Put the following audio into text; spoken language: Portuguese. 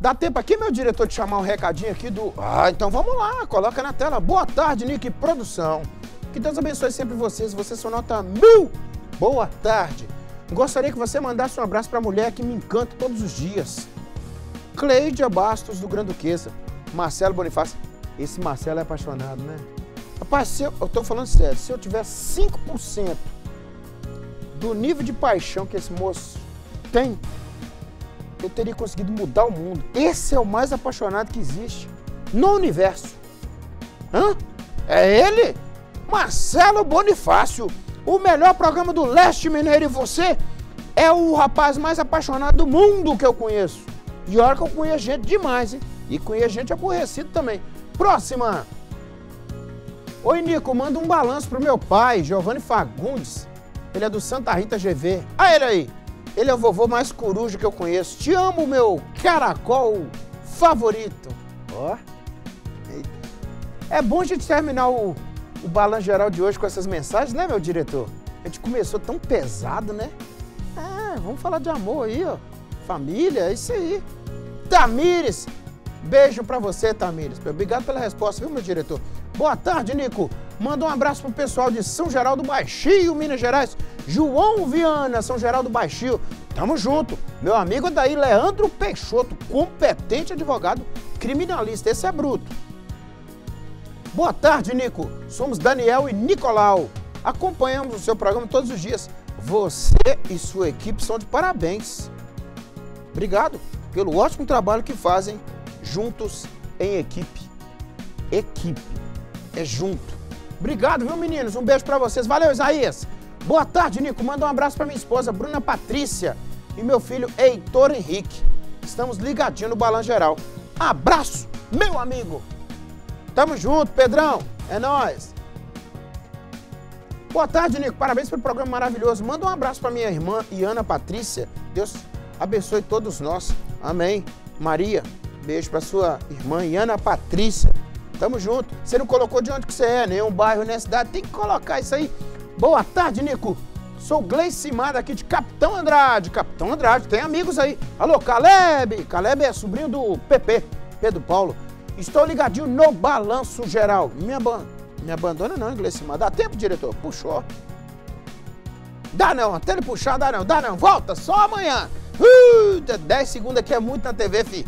Dá tempo aqui, meu diretor, de chamar um recadinho aqui do... Ah, então vamos lá, coloca na tela. Boa tarde, Nick Produção. Que Deus abençoe sempre vocês. Você são nota mil. Boa tarde. Gostaria que você mandasse um abraço para a mulher que me encanta todos os dias. Cleide Bastos, do Granduquesa. Marcelo Bonifácio. Esse Marcelo é apaixonado, né? Rapaz, se eu, eu tô falando sério, se eu tiver 5% do nível de paixão que esse moço tem, eu teria conseguido mudar o mundo. Esse é o mais apaixonado que existe no universo. Hã? É ele? Marcelo Bonifácio, o melhor programa do Leste Mineiro e você é o rapaz mais apaixonado do mundo que eu conheço. E olha que eu conheço gente demais, hein? E conheço gente aborrecida também. Próxima! Oi, Nico, manda um balanço pro meu pai, Giovanni Fagundes. Ele é do Santa Rita GV. Ah, ele aí! Ele é o vovô mais coruja que eu conheço. Te amo, meu caracol favorito. Ó. É bom a gente terminar o, o balanço geral de hoje com essas mensagens, né, meu diretor? A gente começou tão pesado, né? É, vamos falar de amor aí, ó. Família, é isso aí. Tamires, beijo pra você, Tamires. Obrigado pela resposta, viu, meu diretor? Boa tarde, Nico. Manda um abraço pro pessoal de São Geraldo Baixio, Minas Gerais. João Viana, São Geraldo Baixio. Tamo junto. Meu amigo daí, Leandro Peixoto, competente advogado criminalista. Esse é bruto. Boa tarde, Nico. Somos Daniel e Nicolau. Acompanhamos o seu programa todos os dias. Você e sua equipe são de parabéns. Obrigado pelo ótimo trabalho que fazem juntos em equipe. Equipe. É junto. Obrigado, viu, meninos? Um beijo para vocês. Valeu, Isaías. Boa tarde, Nico. Manda um abraço para minha esposa, Bruna Patrícia, e meu filho Heitor Henrique. Estamos ligadinhos no Balan Geral. Abraço, meu amigo. Tamo junto, Pedrão. É nós. Boa tarde, Nico. Parabéns pelo programa maravilhoso. Manda um abraço para minha irmã Iana Patrícia. Deus abençoe todos nós. Amém. Maria, beijo para sua irmã Iana Patrícia. Tamo junto. Você não colocou de onde que você é, nenhum bairro, nem cidade. Tem que colocar isso aí. Boa tarde, Nico. Sou Gleicimar aqui de Capitão Andrade. Capitão Andrade, tem amigos aí. Alô, Caleb. Caleb é sobrinho do PP, Pedro Paulo. Estou ligadinho no balanço geral. Me, aban... Me abandona não, Gleicimar. Dá tempo, diretor? Puxou. Dá não, até ele puxar, dá não, dá não. Volta, só amanhã. Uh, 10 segundos aqui é muito na TV, fi.